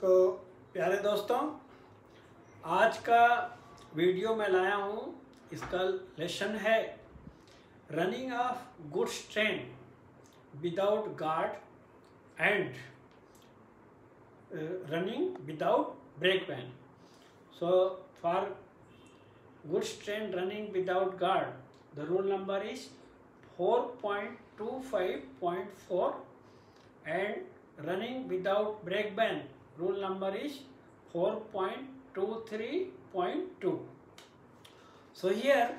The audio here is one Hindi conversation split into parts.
तो प्यारे दोस्तों, आज का वीडियो मैं लाया हूँ, इसका लेसन है running of goods train without guard and running without brake van so for goods train running without guard the rule number is 4.25.4 and running without brake band. Rule number is 4.23.2 so here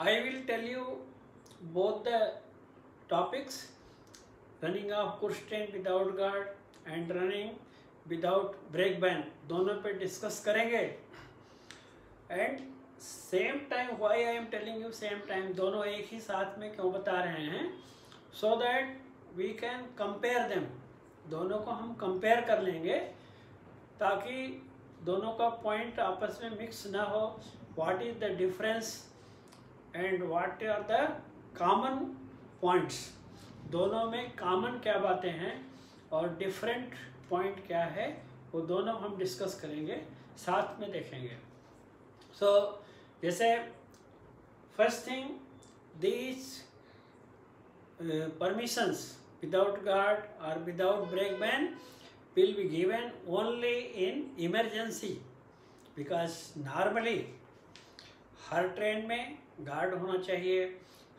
I will tell you both the topics running of goods train without guard and running without brake van दोनों पे डिस्कस करेंगे। And same time why I am telling you same time दोनों एक ही साथ में क्यों बता रहे हैं? So that we can compare them दोनों को हम कंपेयर कर लेंगे ताकि दोनों का पॉइंट आपस में मिक्स ना हो। What is the difference and what are the common points दोनों में कॉमन क्या बातें हैं और डिफरेंट पॉइंट क्या है वो दोनों हम डिस्कस करेंगे साथ में देखेंगे। सो so, जैसे first thing these permissions without guard और without brake van will be given only in emergency. Because normally हर ट्रेन में गार्ड होना चाहिए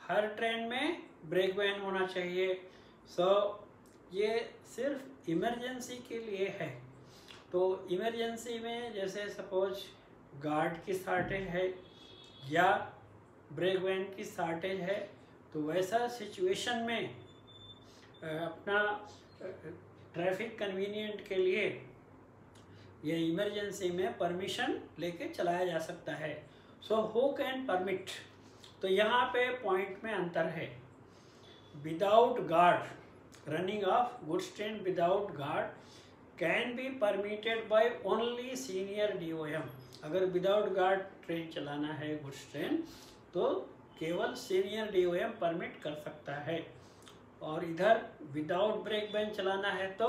हर ट्रेन में ब्रेक बैन होना चाहिए। सो so, ये सिर्फ़ इमरजेंसी के लिए है। तो इमरजेंसी में जैसे सपोज़ गार्ड की शार्टेज है या ब्रेक वैन की शार्टेज है तो वैसा सिचुएशन में अपना ट्रैफ़िक कन्वीनियंट के लिए ये इमरजेंसी में परमिशन लेके चलाया जा सकता है। सो हु कैन परमिट तो यहाँ पे पॉइंट में अंतर है। Without guard running of goods train without guard can be permitted by only senior DOM अगर विदाउट गार्ड ट्रेन चलाना है गुड्स ट्रेन तो केवल सीनियर डीओएम परमिट कर सकता है। और इधर विदाउट ब्रेक बैन चलाना है तो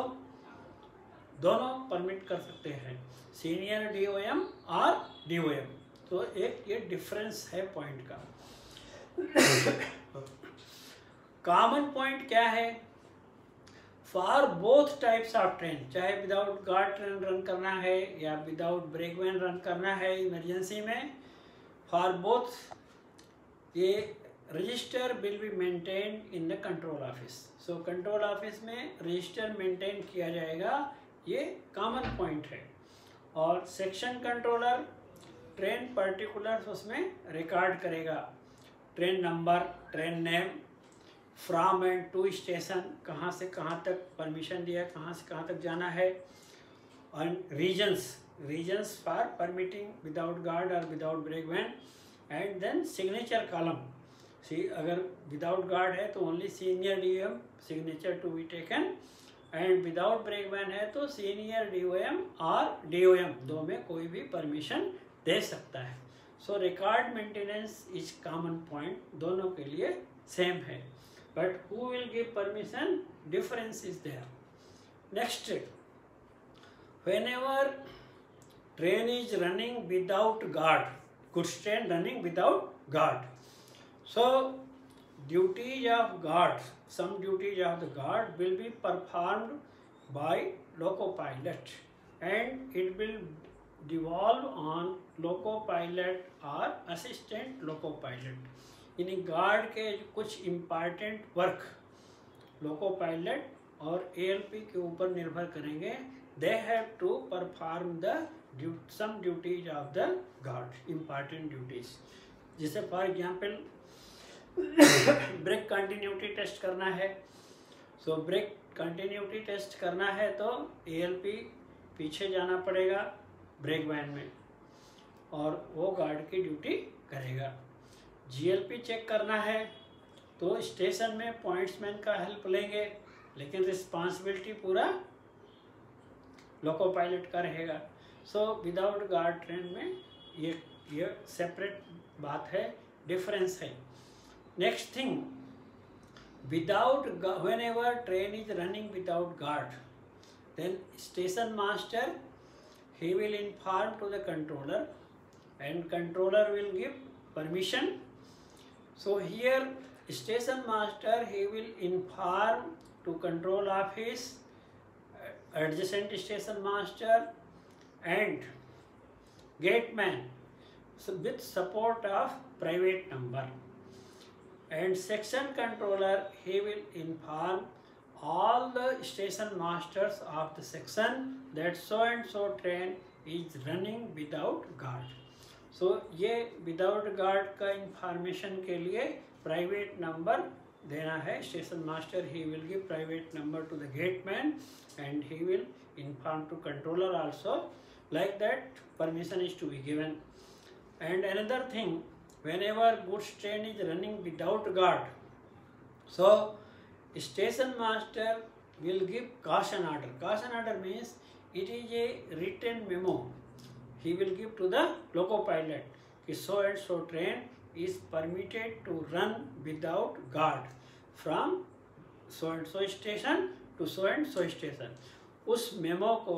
दोनों परमिट कर सकते हैं। सीनियर डीओएम और डीओएम तो एक ये डिफरेंस है पॉइंट का। कॉमन पॉइंट क्या है? For both types of train चाहे विदाउट गार्ड ट्रेन रन करना है या विदाउट ब्रेक वैन रन करना है इमरजेंसी में फॉर बोथ ये register will be maintain in the control office so control office में रजिस्टर मेंटेन किया जाएगा, ये कॉमन पॉइंट है। और सेक्शन कंट्रोलर ट्रेन पर्टिकुलर उसमें रिकॉर्ड करेगा। Train number train name from and to station कहाँ से कहाँ तक परमिशन दिया, कहाँ से कहाँ तक जाना है। And reasons reasons for permitting without guard और without brake van and then signature column C अगर विदाउट गार्ड है तो only senior D M signature to be taken and without brake van है तो सीनियर डी ओ एम और डी ओ एम दो में कोई भी परमिशन दे सकता है। So record maintenance is common point दोनों के लिए सेम है। But who will give permission difference is there next whenever train is running without guard goods train running without guard so duties of guard some duties of the guard will be performed by loco pilot and it will devolve on loco pilot or assistant loco pilot यानी गार्ड के कुछ इंपॉर्टेंट वर्क लोको पायलट और एएलपी के ऊपर निर्भर करेंगे they have to perform the some duties of the guard important duties जैसे for example brake continuity test करना है। सो ब्रेक कंटिन्यूटी टेस्ट करना है तो एएलपी पीछे जाना पड़ेगा ब्रेक वैन में और वो गार्ड की ड्यूटी करेगा। जीएलपी चेक करना है तो स्टेशन में पॉइंट्समैन का हेल्प लेंगे, लेकिन रिस्पॉन्सिबिलिटी पूरा लोको पायलट का रहेगा। सो विदाउट गार्ड ट्रेन में ये ये सेपरेट बात है डिफरेंस है। next thing without whenever train is running without guard then station master he will inform to the controller and controller will give permission. So here station master he will inform to control office uh, adjacent station master and gateman so with support of private number. And section controller he will inform all the station masters of the section that so and so train is running without guard so ये without guard का information के लिए private number देना है station master he will give private number to the gate man and he will inform to controller also like that permission is to be given and another thing whenever goods train is running without guard so station master will give caution order caution order means it is a written memo he will give to the loco pilot ki so and so train is permitted to run without guard from so and so station to so and so station उस मेमो को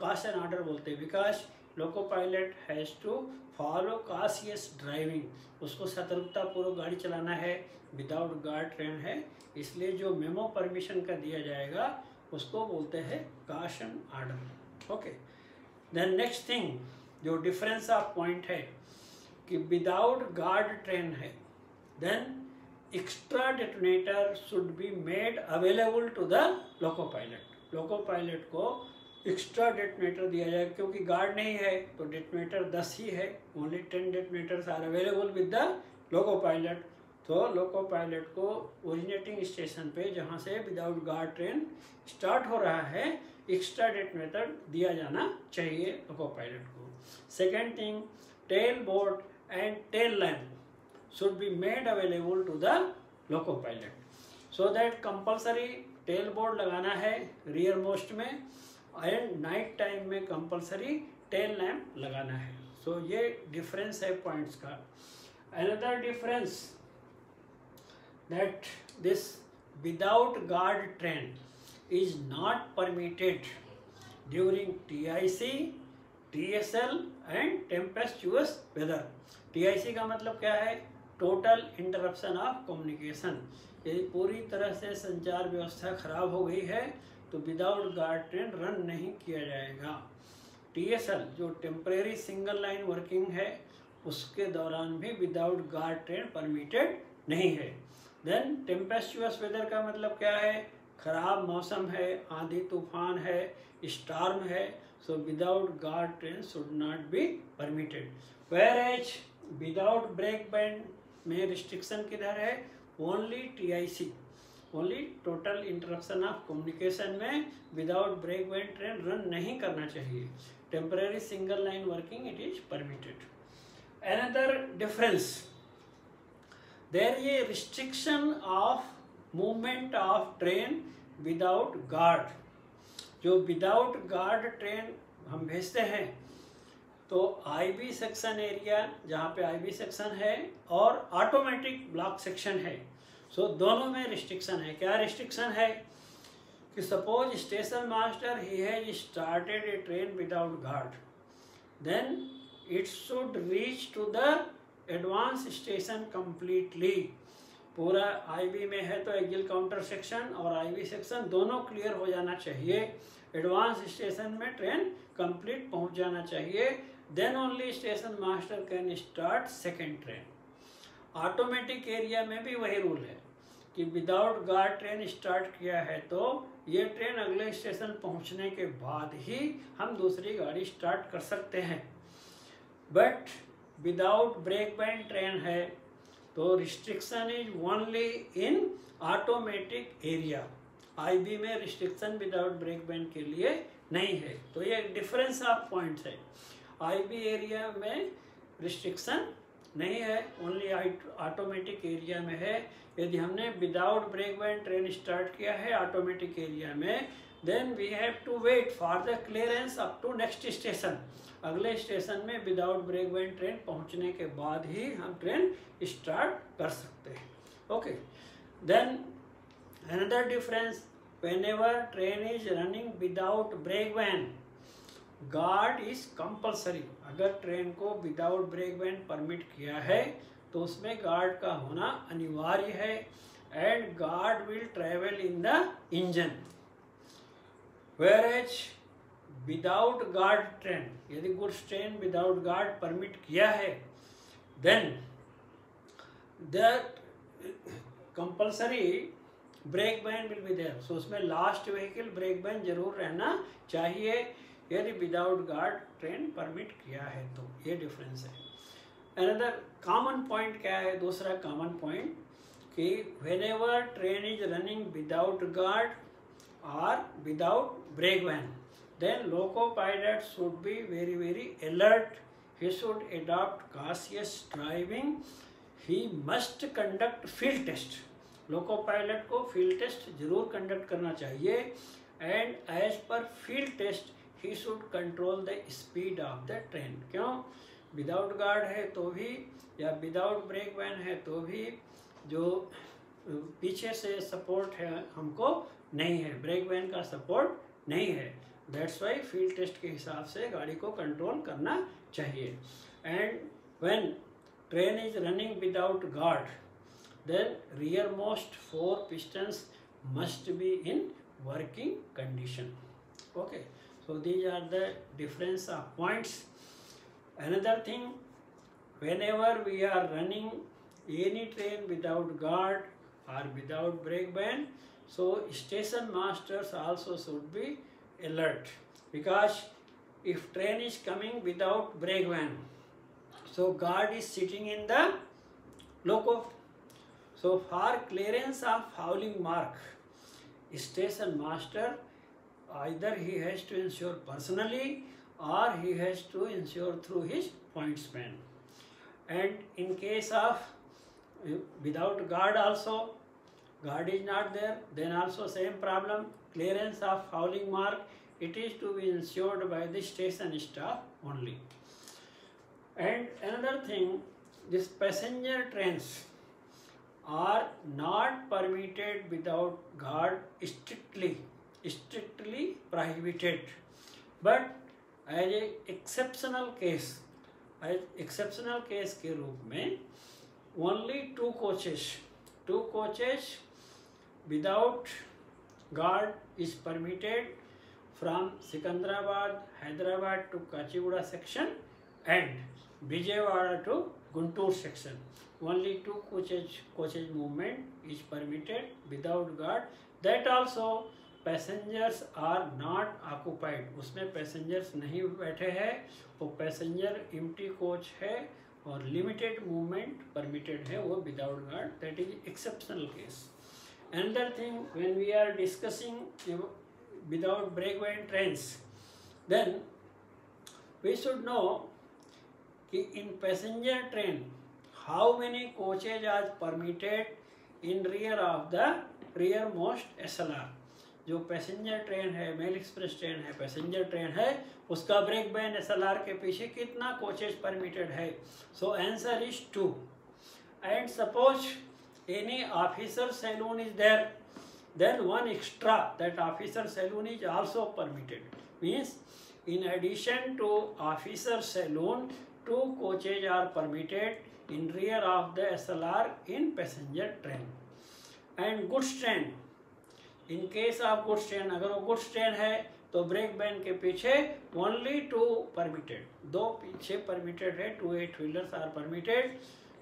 काशन ऑर्डर बोलते हैं because loco pilot has to follow cautious driving. उसको सतर्कता पूर्वक गाड़ी चलाना है। विदाउट गार्ड ट्रेन है। इसलिए जो मेमो परमिशन का दिया जाएगा, उसको बोलते हैं caution order okay. Then next thing जो डिफरेंस ऑफ़ पॉइंट है, कि विदाउट गार्ड ट्रेन है then extra detonator should be made available to the loco pilot loco pilot को एक्स्ट्रा डेटोनेटर दिया जाए, क्योंकि गार्ड नहीं है तो डेटोनेटर दस ही है। Only ten detonators are available with the loco pilot तो लोको पायलट को ओरिजिनेटिंग स्टेशन पे, जहाँ से विदाउट गार्ड ट्रेन स्टार्ट हो रहा है एक्स्ट्रा डेटोनेटर दिया जाना चाहिए लोको पायलट को। Second thing tail board and tail lamp should be made available to the loco pilot so that compulsory tail board लगाना है रियर मोस्ट में। एंड नाइट टाइम में कंपलसरी टेल लैम्प लगाना है। सो so, ये डिफरेंस है पॉइंट्स का। Another difference that this without guard train is not permitted during T I C T S L and tempestuous weather TIC का मतलब क्या है? टोटल इंटरप्शन ऑफ़ कम्युनिकेशन यदि पूरी तरह से संचार व्यवस्था खराब हो गई है। तो विदाउट गार्ड ट्रेन रन नहीं किया जाएगा। टीएसएल जो टेम्परेरी सिंगल लाइन वर्किंग है, उसके दौरान भी विदाउट गार्ड ट्रेन परमिटेड नहीं है। देन टेम्पेस्चुअस वेदर का मतलब क्या है? खराब मौसम है, आंधी तूफ़ान है स्टार्म है so without guard train should not be permitted whereas without brake band में रिस्ट्रिक्शन किधर है? Only TIC only total interruption of communication में विदाउट ब्रेक बैंड ट्रेन रन नहीं करना चाहिए। Temporary single line working it is permitted difference. There is a restriction of movement of train without guard. जो विदाउट गार्ड ट्रेन हम भेजते हैं तो आईबी सेक्शन एरिया जहाँ पे आईबी सेक्शन है और ऑटोमेटिक ब्लॉक सेक्शन है। सो so, दोनों में रिस्ट्रिक्शन है। क्या रिस्ट्रिक्शन है? कि suppose station master he has started a train without guard then it should reach to the advance station completely पूरा आईबी में है तो एग्जिल काउंटर सेक्शन और आईबी सेक्शन दोनों क्लियर हो जाना चाहिए। एडवांस स्टेशन में ट्रेन कंप्लीट पहुँच जाना चाहिए। Then only station master can start second train automatic area में भी वही रूल है। कि विदाउट गार्ड ट्रेन स्टार्ट किया है तो ये ट्रेन अगले स्टेशन पहुँचने के बाद ही हम दूसरी गाड़ी स्टार्ट कर सकते हैं। बट विदाउट ब्रेक बैंड ट्रेन है तो restriction is only in automatic area IB में रिस्ट्रिक्शन विदाउट ब्रेक बैंड के लिए नहीं है। तो ये डिफरेंस ऑफ़ पॉइंट्स है। आईबी एरिया में रिस्ट्रिक्शन नहीं है ओनली ऑटोमेटिक एरिया में है। यदि हमने विदाउट ब्रेक बैंड ट्रेन स्टार्ट किया है ऑटोमेटिक एरिया में then we have to wait for the clearance up to next station अगले स्टेशन में विदाउट ब्रेक बैंड ट्रेन पहुँचने के बाद ही हम ट्रेन स्टार्ट कर सकते हैं। Okay then another difference whenever train is running without brake van guard is compulsory. अगर ट्रेन को विदाउट ब्रेक वैन परमिट किया है तो उसमें गार्ड का होना अनिवार्य है। And guard will travel in the engine. Whereas without guard train, यदि goods train without guard permit किया है then that compulsory brake van will be there so उसमें लास्ट व्हीकल ब्रेक बैन ज़रूर रहना चाहिए। यदि विदाउट गार्ड ट्रेन परमिट किया है तो ये डिफरेंस है। अनदर कॉमन पॉइंट क्या है? दूसरा कॉमन पॉइंट कि whenever train is running without guard और without brake van then loco pilot should be very very alert he should adopt cautious driving he must conduct field test loco pilot को फ़ील्ड टेस्ट ज़रूर कंडक्ट करना चाहिए। And as per field test he should control the speed of the train क्यों? विदाउट गार्ड है तो भी, या विदाउट ब्रेक वैन है तो भी, जो पीछे से सपोर्ट है, हमको नहीं है। ब्रेक वैन का सपोर्ट नहीं है। दैट्स वाई फ़ील्ड टेस्ट के हिसाब से गाड़ी को कंट्रोल करना चाहिए। And when train is running without guard then rear most four pistons must be in working condition okay So these are the difference of points. Another thing, whenever we are running any train without guard or without brake band, so station masters also should be alert because if train is coming without brake van, so guard is sitting in the loco. So for clearance of fouling mark, station master either he has to ensure personally or he has to ensure through his point span. And in case of uh, without guard also, guard is not there, then also same problem, clearance of fouling mark, it is to be ensured by the station staff only. And another thing, this passenger trains are not permitted without guard strictly strictly prohibited but as a exceptional case as exceptional case के रूप में only two coaches two coaches without guard is permitted from Sikandrabad, Hyderabad to Kachiguda section and Vijayawada to Guntur section. Only two coaches coaches movement is permitted without guard. That also passengers are not occupied उसमें पैसेंजर्स नहीं बैठे हैं, वो पैसेंजर इम्टी कोच है और लिमिटेड मूवमेंट परमिटेड है वो without guard that is exceptional case another thing when we are discussing without brake van train then we should know कि in passenger train how many coaches are permitted in rear of the rear most S L R जो पैसेंजर ट्रेन है, मेल एक्सप्रेस ट्रेन है, पैसेंजर ट्रेन है, उसका ब्रेक बैन एस के पीछे कितना कोचेज परमिटेड है? So answer is two and suppose any officer saloon is there then one extra that officer saloon is also permitted means in addition to officer saloon two coaches are permitted in rear of the S in passenger train and goods train in case of goods train अगर वो गुड्स ट्रेन है तो ब्रेक बैन के पीछे ओनली टू परमिटेड दो पीछे परमिटेड है two eight wheelers are permitted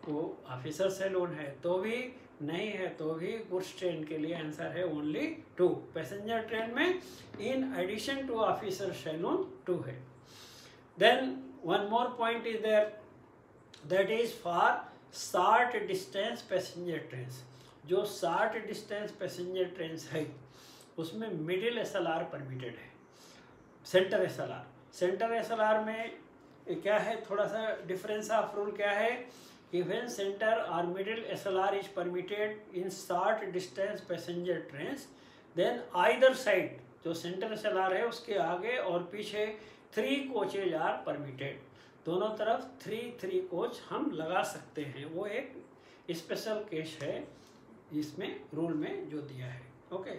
वो ऑफिसर सैलून है तो भी नहीं है तो भी गुड्स ट्रेन के लिए आंसर है ओनली टू पैसेंजर ट्रेन में in addition to officer saloon two है. Then one more point is there that is for short distance passenger train जो शार्ट डिस्टेंस पैसेंजर ट्रेन है, उसमें middle S L R permitted है, centre S L R centre S L R में क्या है थोड़ा सा डिफरेंस ऑफ़ रूल क्या है इवन सेंटर और middle S L R is permitted in short distance passenger train then either side जो सेंटर एस एल आर है, उसके आगे और पीछे थ्री कोचेज आर परमिटेड दोनों तरफ़ थ्री थ्री कोच हम लगा सकते हैं। वो एक स्पेशल केस है। इसमें रूल में जो दिया है। Okay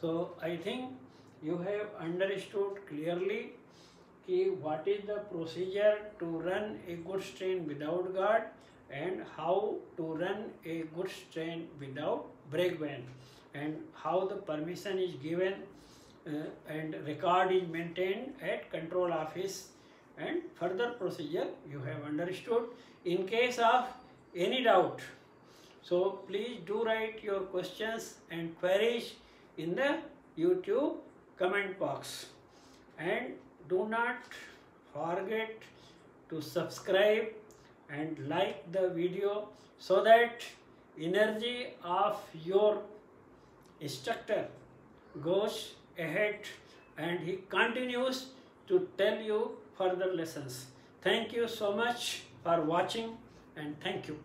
so I think you have understood clearly कि what is the procedure to run a goods train without guard and how to run a goods train without brake band and how the permission is given and record is maintain at control office and further procedure you have understood in case of any doubt so please do write your questions and queries in the youtube comment box and do not forget to subscribe and like the video so that energy of your instructor goes ahead and he continues to tell you further lessons. Thank you so much for watching and thank you.